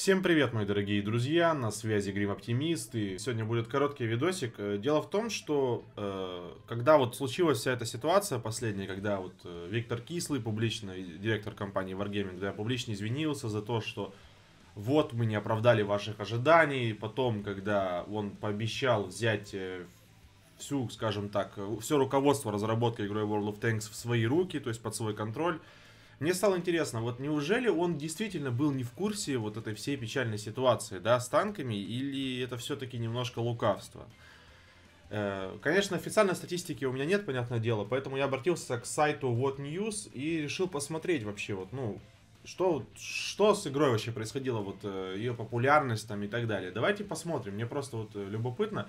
Всем привет, мои дорогие друзья, на связи Грим Оптимист, и сегодня будет короткий видосик. Э, дело в том, что э, когда вот случилась вся эта ситуация последняя, когда вот э, Виктор Кислый, публичный директор компании Wargaming, да, публично извинился за то, что вот мы не оправдали ваших ожиданий, потом, когда он пообещал взять э, всю, скажем так, все руководство разработки игры World of Tanks в свои руки, то есть под свой контроль, мне стало интересно, вот неужели он действительно был не в курсе вот этой всей печальной ситуации, да, с танками, или это все-таки немножко лукавство? Э, конечно, официальной статистики у меня нет, понятное дело, поэтому я обратился к сайту What News и решил посмотреть вообще, вот, ну, что, что с игрой вообще происходило, вот, э, ее популярность там и так далее. Давайте посмотрим, мне просто вот э, любопытно.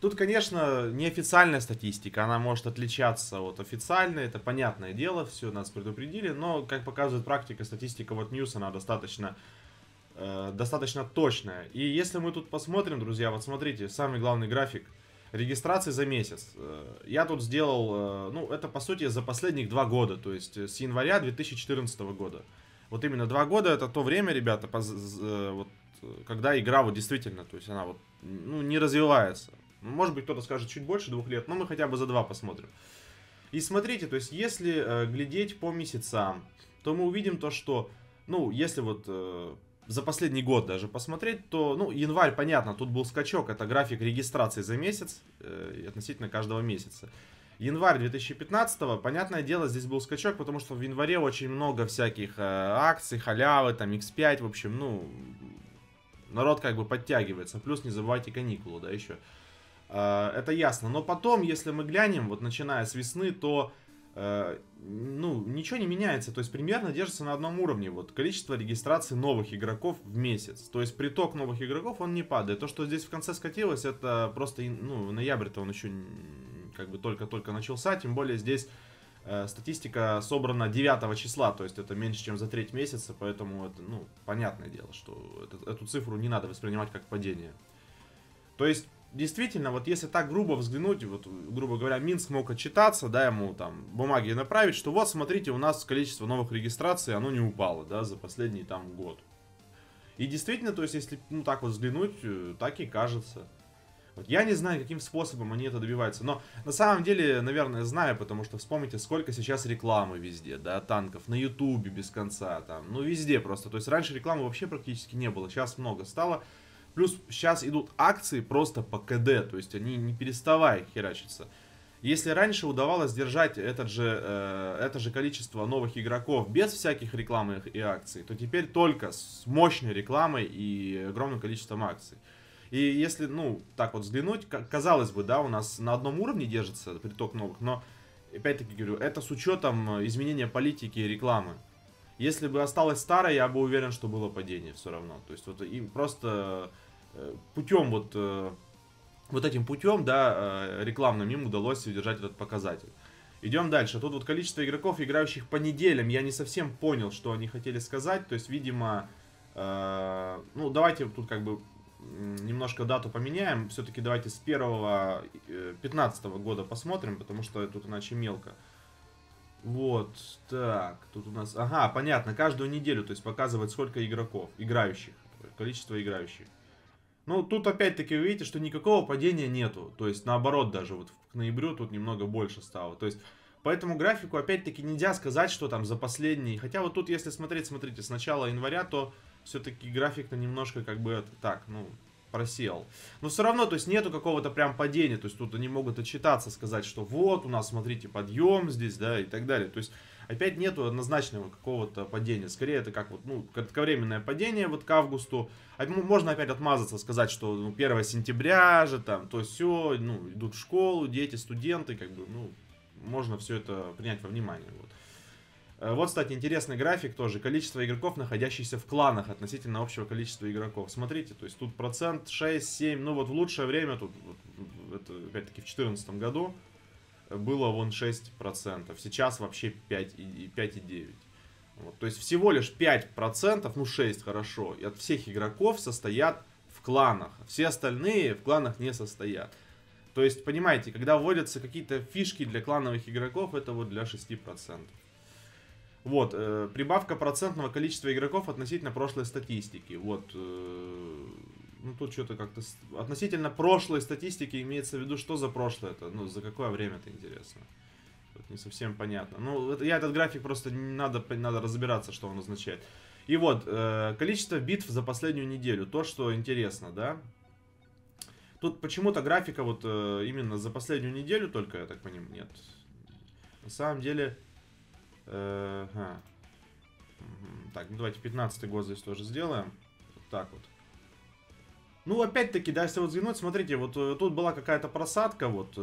Тут, конечно, неофициальная статистика, она может отличаться от официальной, это понятное дело, все нас предупредили, но, как показывает практика, статистика вот News, она достаточно, э, достаточно точная. И если мы тут посмотрим, друзья, вот смотрите, самый главный график регистрации за месяц. Э, я тут сделал, э, ну, это по сути за последних два года, то есть с января 2014 года. Вот именно два года это то время, ребята, э, вот, когда игра вот действительно, то есть она вот, ну, не развивается. Может быть, кто-то скажет чуть больше двух лет, но мы хотя бы за два посмотрим. И смотрите, то есть, если э, глядеть по месяцам, то мы увидим то, что, ну, если вот э, за последний год даже посмотреть, то, ну, январь, понятно, тут был скачок, это график регистрации за месяц, э, относительно каждого месяца. Январь 2015, понятное дело, здесь был скачок, потому что в январе очень много всяких э, акций, халявы, там, X5, в общем, ну, народ как бы подтягивается. Плюс не забывайте каникулы, да, еще. Э, это ясно. Но потом, если мы глянем, вот начиная с весны, то э, ну, ничего не меняется. То есть примерно держится на одном уровне. Вот количество регистрации новых игроков в месяц. То есть приток новых игроков, он не падает. То, что здесь в конце скатилось, это просто, ну, ноябрь-то он еще как бы только-только начался. Тем более здесь э, статистика собрана 9 числа. То есть это меньше, чем за треть месяца. Поэтому это, ну, понятное дело, что это, эту цифру не надо воспринимать как падение. То есть действительно, вот если так грубо взглянуть, вот, грубо говоря, Минск мог отчитаться, да, ему там бумаги направить, что вот, смотрите, у нас количество новых регистраций, оно не упало, да, за последний там год. И действительно, то есть, если, ну, так вот взглянуть, э, так и кажется. Вот я не знаю, каким способом они это добиваются, но на самом деле, наверное, знаю, потому что вспомните, сколько сейчас рекламы везде, да, танков, на ютубе без конца, там, ну, везде просто. То есть, раньше рекламы вообще практически не было, сейчас много стало. Плюс сейчас идут акции просто по КД, то есть они не переставая херачатся. Если раньше удавалось держать этот же, э, это же количество новых игроков без всяких рекламы и акций, то теперь только с мощной рекламой и огромным количеством акций. И если, ну, так вот взглянуть, казалось бы, да, у нас на одном уровне держится приток новых, но, опять-таки говорю, это с учетом изменения политики и рекламы. Если бы осталось старое, я бы уверен, что было падение все равно. То есть вот им просто э, путем вот, э, вот этим путем, да, э, рекламным им удалось удержать этот показатель. Идем дальше. Тут вот количество игроков, играющих по неделям, я не совсем понял, что они хотели сказать. То есть, видимо, э, ну, давайте тут как бы немножко дату поменяем. Все-таки давайте с 1 15 года посмотрим, потому что тут иначе мелко. Вот, так, тут у нас, ага, понятно, каждую неделю, то есть показывает сколько игроков, играющих, количество играющих. Ну, тут опять-таки вы видите, что никакого падения нету, то есть наоборот даже, вот к ноябрю тут немного больше стало, то есть по этому графику опять-таки нельзя сказать, что там за последний, хотя вот тут если смотреть, смотрите, с начала января, то все-таки график-то немножко как бы, это, так, ну, просел. Но все равно, то есть нету какого-то прям падения, то есть тут они могут отчитаться, сказать, что вот у нас, смотрите, подъем здесь, да, и так далее. То есть опять нету однозначного какого-то падения. Скорее это как вот, ну, кратковременное падение вот к августу. А можно опять отмазаться, сказать, что ну, 1 сентября же там, то все, ну, идут в школу, дети, студенты, как бы, ну, можно все это принять во внимание, вот. Э, вот, кстати, интересный график тоже. Количество игроков, находящихся в кланах относительно общего количества игроков. Смотрите, то есть тут процент 6, 7. Ну вот в лучшее время, тут, это опять-таки в 2014 году, было вон 6%. Сейчас вообще 5,9%. Вот, то есть всего лишь 5%, ну 6 хорошо, и от всех игроков состоят в кланах. Все остальные в кланах не состоят. То есть, понимаете, когда вводятся какие-то фишки для клановых игроков, это вот для 6%. Вот, э, прибавка процентного количества игроков относительно прошлой статистики. Вот, э, ну тут что-то как-то... Относительно прошлой статистики имеется в виду, что за прошлое это, ну за какое время это интересно. Вот не совсем понятно. Ну, это, я этот график просто надо, надо разбираться, что он означает. И вот, э, количество битв за последнюю неделю, то, что интересно, да. Тут почему-то графика вот э, именно за последнюю неделю только, я так понимаю, нет. На самом деле... Ага. Так, ну давайте 15 год здесь тоже сделаем. Вот так вот. Ну, опять-таки, да, если вот взглянуть, смотрите, вот э, тут была какая-то просадка, вот,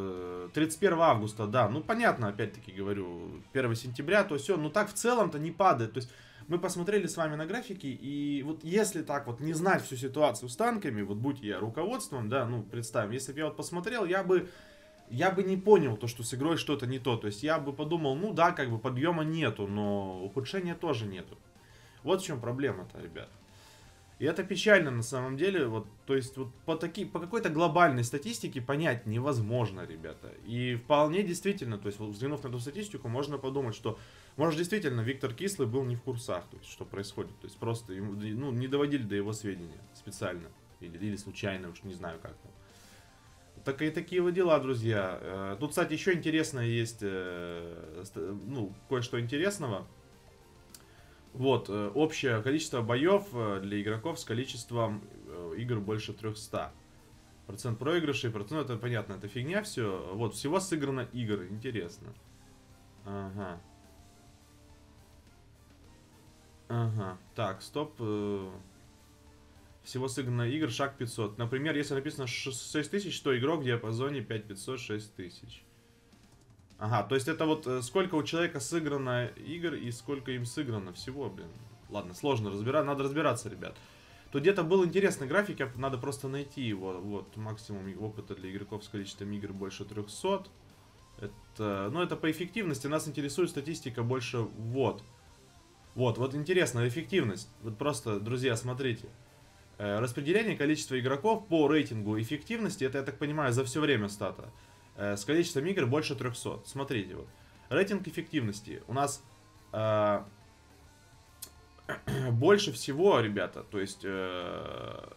31 э, августа, да, ну, понятно, опять-таки говорю, 1 сентября, то все, ну, так в целом-то не падает, то есть, мы посмотрели с вами на графики, и вот если так вот не знать всю ситуацию с танками, вот будь я руководством, да, ну, представим, если бы я вот посмотрел, я бы, я бы не понял то, что с игрой что-то не то, то есть, я бы подумал, ну, да, как бы подъема нету, но ухудшения тоже нету. Вот в чем проблема-то, ребят. И это печально на самом деле, вот, то есть вот по, таки, по какой-то глобальной статистике понять невозможно, ребята. И вполне действительно, то есть вот, взглянув на эту статистику, можно подумать, что, может, действительно, Виктор Кислый был не в курсах, то есть, что происходит. То есть просто ему, ну, не доводили до его сведения специально или, или случайно, уж не знаю как там. Так и такие вот дела, друзья. Э, тут, кстати, еще интересно есть, э, ну, кое-что интересного. Вот, э, общее количество боев для игроков с количеством игр больше 300. Процент проигрышей, процент, это понятно, это фигня все. Вот, всего сыграно игр, интересно. Ага. Ага, так, стоп. Всего сыграно игр, шаг 500. Например, если написано 6000, то игрок в диапазоне 5500, 6000. Ага, то есть это вот э, сколько у человека сыграно игр и сколько им сыграно всего, блин. Ладно, сложно разбирать, надо разбираться, ребят. Тут где-то был интересный график, надо просто найти его. Вот, максимум опыта для игроков с количеством игр больше 300. Это, ну, это по эффективности, нас интересует статистика больше, вот. Вот, вот интересно, эффективность. Вот просто, друзья, смотрите. Э, распределение количества игроков по рейтингу эффективности, это, я так понимаю, за все время стата. Э, с количеством игр больше 300. Смотрите, вот. Рейтинг эффективности. У нас э, больше всего, ребята, то есть э,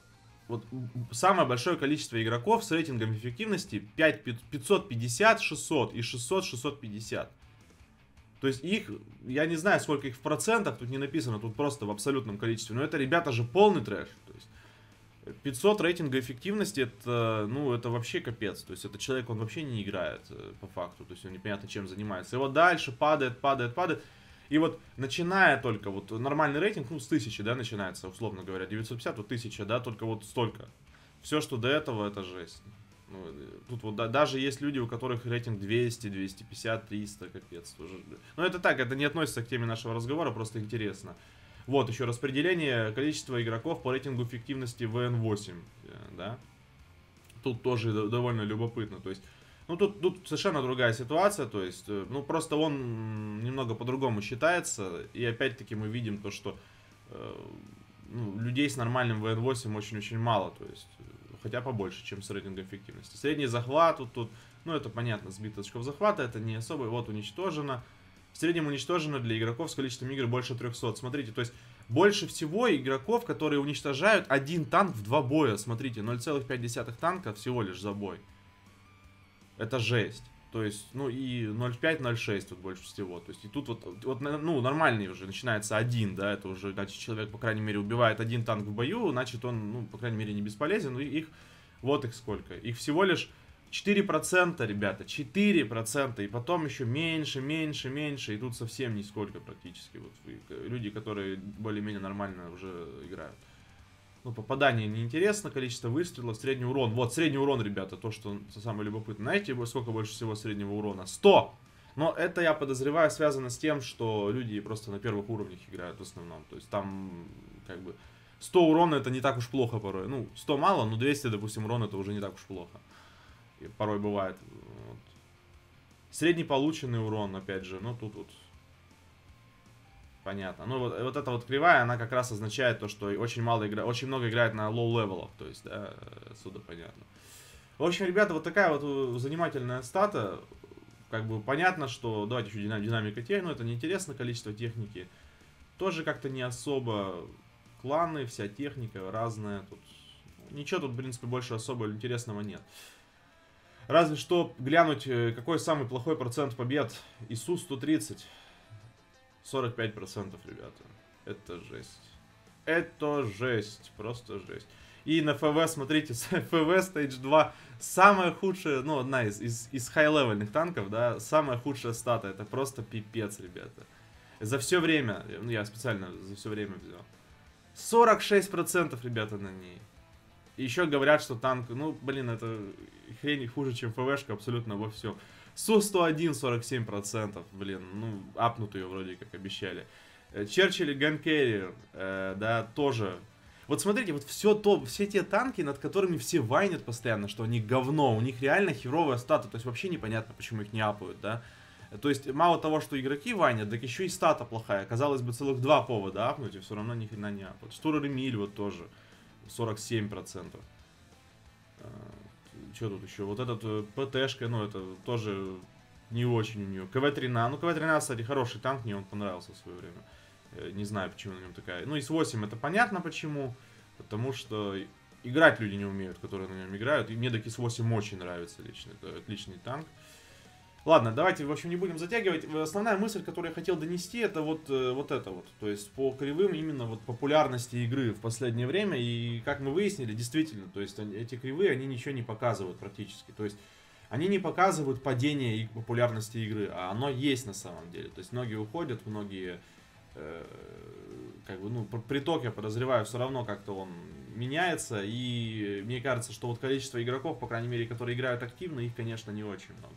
вот самое большое количество игроков с рейтингом эффективности 5, 550, 600 и 600, 650. То есть их, я не знаю, сколько их в процентах, тут не написано, тут просто в абсолютном количестве. Но это, ребята, же полный трэш. То есть 500 рейтинга эффективности, это, ну, это вообще капец. То есть, это человек, он вообще не играет э, по факту. То есть, он непонятно чем занимается. И вот дальше падает, падает, падает. И вот, начиная только, вот, нормальный рейтинг, ну, с 1000, да, начинается, условно говоря. 950, вот 1000, да, только вот столько. Все, что до этого, это жесть. Ну, э, тут вот да, даже есть люди, у которых рейтинг 200, 250, 300, капец. Тоже. Но это так, это не относится к теме нашего разговора, просто интересно. Вот, еще распределение количества игроков по рейтингу эффективности ВН8, э, да. Тут тоже довольно любопытно, то есть... Ну, тут, тут совершенно другая ситуация, то есть, э, ну, просто он немного по-другому считается, и опять-таки мы видим то, что э, ну, людей с нормальным ВН8 очень-очень мало, то есть, хотя побольше, чем с рейтингом эффективности. Средний захват тут, тут ну, это понятно, сбит очков захвата, это не особо, вот, уничтожено. В среднем уничтожено для игроков с количеством игр больше 300. Смотрите, то есть больше всего игроков, которые уничтожают один танк в два боя. Смотрите, 0,5 танка всего лишь за бой. Это жесть. То есть, ну и 0,5-0,6 тут больше всего. То есть, и тут вот, вот, ну, нормальный уже начинается один, да, это уже, значит, человек, по крайней мере, убивает один танк в бою, значит, он, ну, по крайней мере, не бесполезен. Но их, вот их сколько. Их всего лишь 4%, ребята, 4%, и потом еще меньше, меньше, меньше, и тут совсем нисколько практически. Вот люди, которые более-менее нормально уже играют. Ну, попадание неинтересно, количество выстрелов, средний урон. Вот, средний урон, ребята, то, что самое любопытное. Знаете, сколько больше всего среднего урона? 100! Но это, я подозреваю, связано с тем, что люди просто на первых уровнях играют в основном. То есть там, как бы, 100 урона это не так уж плохо порой. Ну, 100 мало, но 200, допустим, урона это уже не так уж плохо порой бывает. Вот. Средний полученный урон, опять же, ну тут вот понятно. Ну вот, вот эта вот кривая, она как раз означает то, что очень мало игра, очень много играет на low левелах, то есть, да, отсюда понятно. В общем, ребята, вот такая вот занимательная стата. как бы понятно, что давайте еще динамика тех, но это неинтересно, количество техники. Тоже как-то не особо кланы, вся техника разная. Тут ничего тут, в принципе, больше особо интересного нет. Разве что глянуть, э, какой самый плохой процент побед. ИСУ-130. 45%, ребята. Это жесть. Это жесть. Просто жесть. И на ФВ, смотрите, ФВ Stage 2 самая худшая, ну, одна из, из, из хай-левельных танков, да, самая худшая стата. Это просто пипец, ребята. За все время, ну, я специально за все время взял. 46% ребята на ней. И еще говорят, что танк, ну, блин, это хрень хуже, чем ФВшка абсолютно во всем. Су-101 47%, блин, ну, апнут ее вроде как обещали. Э, Черчилль и э, да, тоже. Вот смотрите, вот все то, все те танки, над которыми все вайнят постоянно, что они говно, у них реально херовая стата, то есть вообще непонятно, почему их не апают, да. То есть, мало того, что игроки ванят, так еще и стата плохая. Казалось бы, целых два повода апнуть, и все равно ни хрена не апают. Штурер Эмиль вот тоже 47%. Что тут еще? Вот этот э, ПТшка, ну, это тоже не очень у нее. КВ-13, ну, КВ-13, кстати, хороший танк, мне он понравился в свое время. Э, не знаю, почему на нем такая. Ну, ИС-8 это понятно почему. Потому что играть люди не умеют, которые на нем играют. И мне так ИС-8 очень нравится лично. Это отличный танк. Ладно, давайте, в общем, не будем затягивать. Основная мысль, которую я хотел донести, это вот, э, вот это вот. То есть по кривым именно вот популярности игры в последнее время. И как мы выяснили, действительно, то есть эти кривые, они ничего не показывают практически. То есть они не показывают падение популярности игры, а оно есть на самом деле. То есть многие уходят, многие э, как бы, ну, приток, я подозреваю, все равно как-то он меняется. И мне кажется, что вот количество игроков, по крайней мере, которые играют активно, их, конечно, не очень много.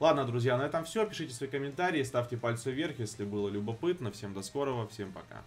Ладно, друзья, на этом все. Пишите свои комментарии, ставьте пальцы вверх, если было любопытно. Всем до скорого, всем пока.